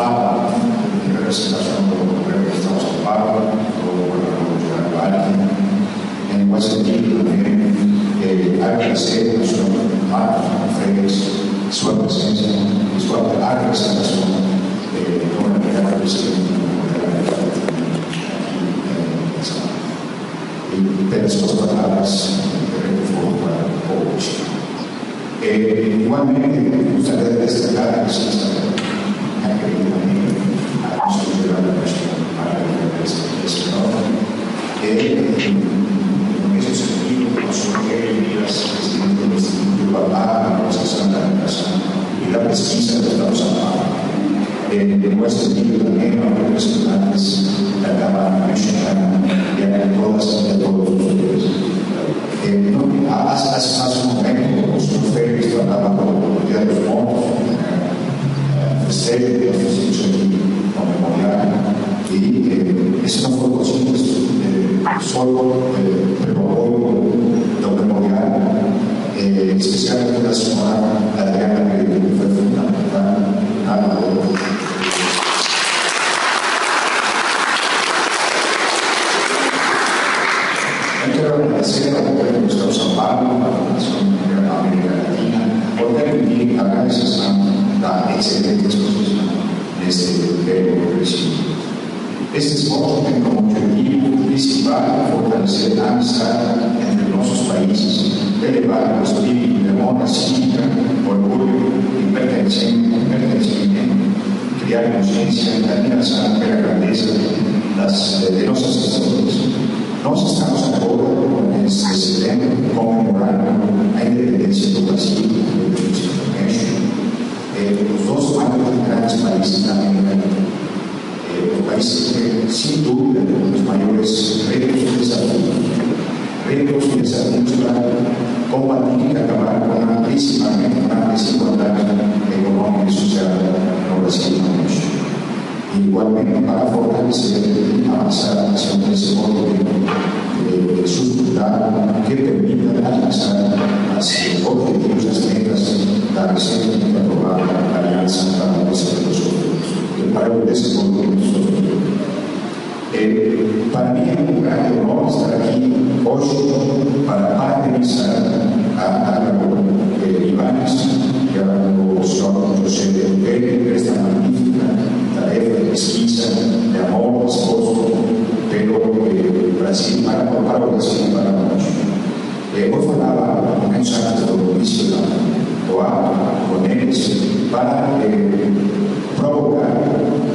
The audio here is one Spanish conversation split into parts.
fala, que agradeço a participação do governo do Estado de São Paulo, do governador de Alckmin, em igual sentido também eh, agradecer ao senhor Marcos Freires sua presença e sua apresentação, eh, como é delegado presidente é é e pelas suas palavras eu foram para o Eh, igualmente, gostaria de destacar nuestro sentido también a representantes de la Cámara Mexicana y a todas y a todos ustedes. Eh, no, hace, hace más un momento, ustedes hablaban con Día de los Montes, festejo que hemos hecho aquí con Memorial, y eh, es una fue posible eh, solo eh, preparó lo Memorial, eh, especialmente la señora Adriana Este esfuerzo tiene como objetivo principal fortalecer la amistad entre nuestros países, elevar el espíritu de honra cívica, orgullo y pertenencia, crear conciencia y admiración de la grandeza de nuestras historias. Nós estamos agora nesse setembro comemorando a independência do Brasil, país que, sem dúvida, um dos maiores retos e desafios. Retos e desafios para combater e acabar com a, principalmente a desigualdade econômica e social no México. igualmente para fortalecer y avanzar hacia un desarrollo eh, sustentar que permita alcanzar hacia objetivos, las metas de la recientemente aprobada Alianza para el Desarrollo Social, para el Desarrollo. Eh, para mí es un gran honor estar aquí hoy para parabenizar a Álvaro eh, Ibáñez y a la señor José de esta magnífica tarea de pesquisa, de amor, de esposo, pero eh, Brasil para, para Brasil para nós. Eh, eu falava momentos antes do início do ato com eles para eh, provocar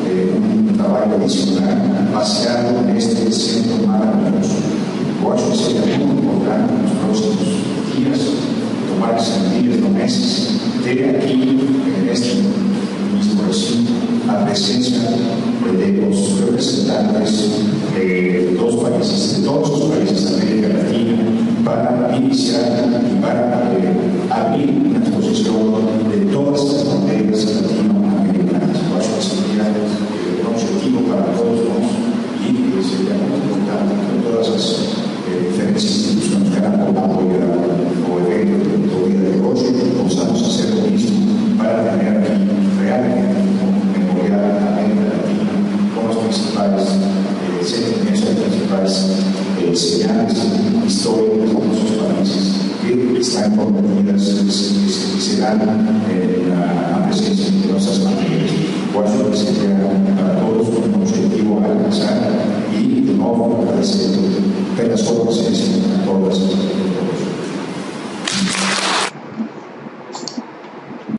eh, um trabalho adicional baseado neste centro maravilhoso. Eu acho que seria muito importante nos próximos dias, tomar dias, no meses, ter aqui, neste mismo recinto, a presencia de los representantes de dos países, de todos los países de América Latina, para iniciar y para eh, abrir una las eh, diferentes instituciones que han apoyado el evento del día de hoy podamos hacer lo mismo para tener aquí realmente un memorial de América Latina con los principales eh, sentimientos, las principales eh, señales históricas de nuestros países que están comprometidas y se dan en la presencia de nuestras familias. Por eso que para todos un objetivo a alcanzar